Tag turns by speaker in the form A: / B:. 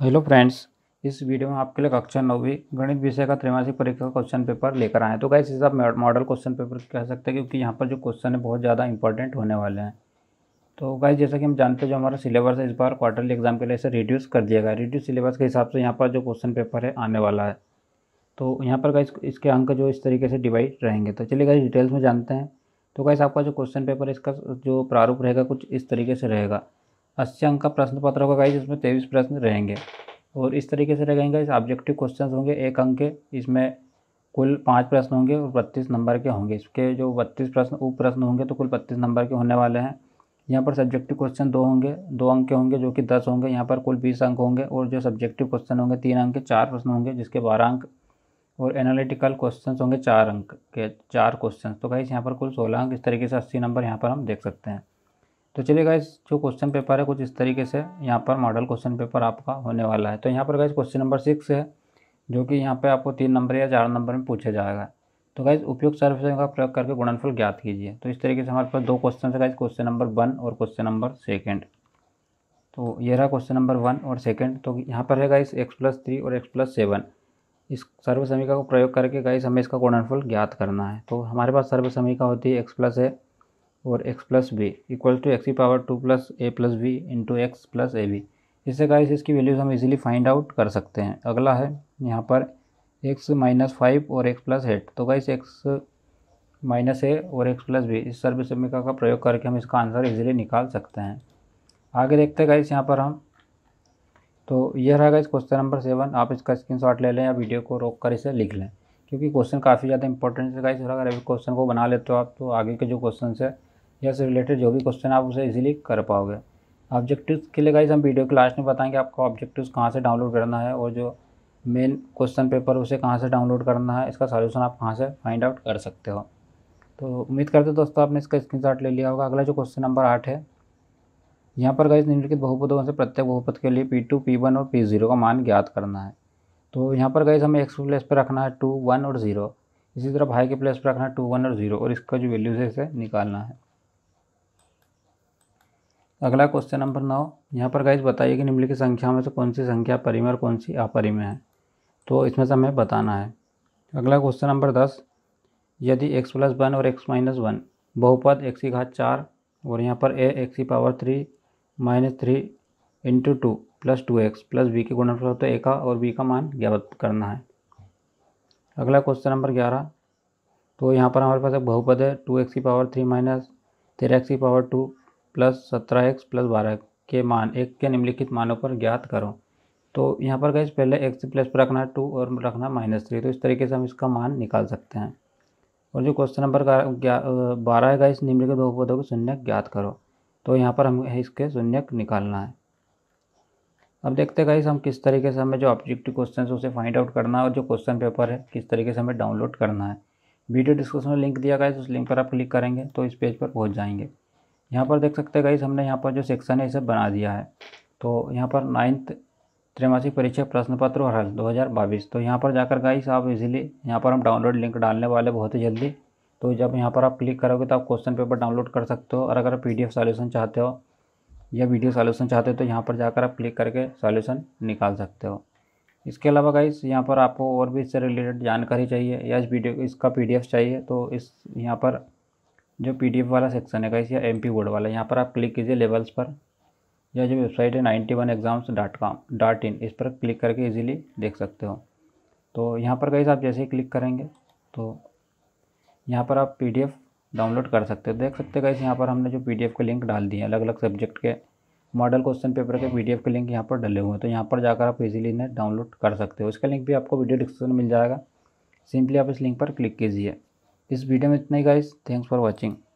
A: Hello friends, इस video में आपके लिए कक्षा नौवीं गणित विषय का त्रैमासिक परीक्षा का क्वेश्चन पेपर लेकर आए हैं। तो गाइस इसे आप मॉडल क्वेश्चन पेपर कह सकते हैं, क्योंकि यहाँ पर जो क्वेश्चन है, बहुत ज़्यादा इंपॉर्टेंट होने वाले हैं। तो गाइस जैसा कि हम जानते हैं, जो हमारा सिलेबस है, इस बार क्वार्टरली एग्ज़ाम के लिए इसे रिड्यूस कर दिया गया रिड्यूस सिलेबस के हिसाब से यहाँ पर जो क्वेश्चन पेपर है, आने वाला है। तो यहाँ पर गाइस इसके अंक जो इस तरीके से डिवाइड रहेंगे। तो चलिए गाइस डिटेल्स में जानते हैं। तो गाइस आपका जो क्वेश्चन पेपर इसका जो प्रारूप रहेगा, कुछ इस तरीके से रहेगा। अस्सी अंक का प्रश्न पत्र होगा गाइस इसमें तेईस प्रश्न रहेंगे। और इस तरीके से रहेंगे इस ऑब्जेक्टिव क्वेश्चन होंगे एक अंक के, इसमें कुल पाँच प्रश्न होंगे और बत्तीस नंबर के होंगे। इसके जो बत्तीस प्रश्न, उप प्रश्न होंगे तो कुल बत्तीस नंबर के होने वाले हैं। यहाँ पर सब्जेक्टिव क्वेश्चन दो होंगे, दो अंक के होंगे जो कि दस होंगे। यहाँ पर कुल बीस अंक होंगे और जो सब्जेक्टिव क्वेश्चन होंगे, तीन अंक के चार प्रश्न होंगे, जिसके बारह अंक और एनालिटिकल क्वेश्चन होंगे चार अंक के, चार क्वेश्चन तो गाइस यहाँ पर कुल सोलह अंक, इस तरीके से अस्सी नंबर यहाँ पर हम देख सकते हैं। तो चलिए गाइज़ जो क्वेश्चन पेपर है कुछ इस तरीके से, यहाँ पर मॉडल क्वेश्चन पेपर आपका होने वाला है। तो यहाँ पर गाइज़ क्वेश्चन नंबर सिक्स है, जो कि यहाँ पे आपको तीन नंबर या चार नंबर में पूछा जाएगा। तो गाइज़ उपयुक्त सर्वसंग का प्रयोग करके गुणनफल ज्ञात कीजिए। तो इस तरीके से हमारे पास दो क्वेश्चन है गाइज़ क्वेश्चन नंबर वन और क्वेश्चन नंबर सेकेंड तो ये रहा क्वेश्चन नंबर वन और सेकेंड तो यहाँ पर है गाइस एक्स प्लस थ्री और एक्स प्लस सेवन इस सर्व समीका को प्रयोग करके गाइस हमें इसका गुणनफल ज्ञात करना है। तो हमारे पास सर्व समीका होती है एक्स प्लस ए और x plus b equal to x की power two plus a plus b into x plus a b इससे गाइस इसकी वैल्यूज़ हम इजीली फाइंड आउट कर सकते हैं। अगला है यहाँ पर एक्स माइनस फाइव और एक्स प्लस एट तो गाइस एक्स माइनस ए और एक्स प्लस बी इस सर्व समीका का प्रयोग करके हम इसका आंसर इजीली निकाल सकते हैं। आगे देखते हैं गाइस यहाँ पर हम। तो यह रहा गाइस क्वेश्चन नंबर सेवन आप इसका स्क्रीनशॉट ले लें या वीडियो को रोक कर इसे लिख लें। क्योंकि क्वेश्चन काफ़ी ज़्यादा इंपॉर्टेंट है गाइस अगर अभी क्वेश्चन को बना लेते हो आप तो आगे के जो क्वेश्चन है या से रिलेटेड जो भी क्वेश्चन आप उसे इजीली कर पाओगे। ऑब्जेक्टिव्स के लिए गाइज़ हम वीडियो के लास्ट में बताएँगे आपको ऑब्जेक्टिव्स कहाँ से डाउनलोड करना है और जो मेन क्वेश्चन पेपर उसे कहाँ से डाउनलोड करना है, इसका सॉल्यूशन आप कहाँ से फाइंड आउट कर सकते हो। तो उम्मीद करते दोस्तों आपने इसका स्क्रीन ले लिया होगा। अगला जो क्वेश्चन नंबर आठ है, यहाँ पर गाइज़ निम्नलिखित बहुपदों से प्रत्येक बहुपद के लिए पी टू पी वन और पी ज़ीरो का मान ज्ञात करना है। तो यहाँ पर गाइज़ हमें एक्स प्लेस पर रखना है टू वन और ज़ीरो इसी तरह भाई के प्लेस पर रखना है टू वन और ज़ीरो और इसका जो वैल्यूज़ है इसे निकालना है। अगला क्वेश्चन नंबर नौ। यहाँ पर गाइज़ बताइए कि निम्नलिखित संख्या में से कौन सी संख्या परिमेय और कौन सी अपरिमेय है? तो इसमें से हमें बताना है। अगला क्वेश्चन नंबर दस। यदि एक्स प्लस वन और एक्स माइनस वन बहुपद एक्स की घात चार और यहाँ पर ए एक्स की power three minus three into two plus two x plus b के गुणनफल तो ए का और बी का मान ज्ञात करना है। अगला क्वेश्चन नंबर ग्यारह। तो यहाँ पर हमारे पास एक बहुपद है टू एक्स की पावर थ्री माइनस तेरह एक्स की पावर टू प्लस सत्रह एक्स प्लस बारह के मान, एक के निम्नलिखित मानों पर ज्ञात करो। तो यहाँ पर गए पहले एक्स प्लस पर रखना है टू और रखना माइनस थ्री तो इस तरीके से हम इसका मान निकाल सकते हैं। और जो क्वेश्चन नंबर बारह है इस निम्नलिखित दो बहुपदों के शून्य ज्ञात करो। तो यहाँ पर हमें इसके शून्य निकालना है। अब देखते हैं हम किस तरीके से हमें जो ऑब्जेक्टिव क्वेश्चन है उसे फाइंड आउट करना है और जो क्वेश्चन पेपर है, किस तरीके से हमें डाउनलोड करना है। वीडियो डिस्क्रिप्शन में लिंक दिया गया है उस लिंक पर आप क्लिक करेंगे तो इस पेज पर पहुँच जाएँगे। यहाँ पर देख सकते हैं गाइस हमने यहाँ पर जो सेक्शन है, इसे बना दिया है। तो यहाँ पर नाइन्थ त्रैमासिक परीक्षा प्रश्न पत्र और हल 2022 तो यहाँ पर जाकर गाइस आप इजीली यहाँ पर हम डाउनलोड लिंक डालने वाले बहुत ही जल्दी। तो जब यहाँ पर आप क्लिक करोगे तो आप क्वेश्चन पेपर डाउनलोड कर सकते हो। और अगर आप पी सॉल्यूशन चाहते हो या वीडियो सॉल्यूशन चाहते हो तो यहाँ पर जाकर आप क्लिक करके सॉल्यूशन निकाल सकते हो। इसके अलावा गाइस यहाँ पर आपको और भी इससे रिलेटेड जानकारी चाहिए या इस वीडियो इसका पी चाहिए तो इस यहाँ पर जो पीडीएफ वाला सेक्शन है गाइस या एमपी बोर्ड वाला, यहाँ पर आप क्लिक कीजिए लेवल्स पर, या जो वेबसाइट है ninety one exams dot com dot in इस पर क्लिक करके इजीली देख सकते हो। तो यहाँ पर गाइस आप जैसे ही क्लिक करेंगे तो यहाँ पर आप पीडीएफ डाउनलोड कर सकते हो। देख सकते गाइस यहाँ पर हमने जो पीडीएफ के लिंक डाल दिए अलग अलग सब्जेक्ट के मॉडल क्वेश्चन पेपर के पीडीएफ के लिंक यहाँ पर डले हुए हैं। तो यहाँ पर जाकर आप इजीली इन्हें डाउनलोड कर सकते हो। इसका लिंक भी आपको वीडियो डिस्क्रिप्शन मिल जाएगा। सिंपली आप इस लिंक पर क्लिक कीजिए। इस वीडियो में इतना ही गाइस थैंक्स फॉर वॉचिंग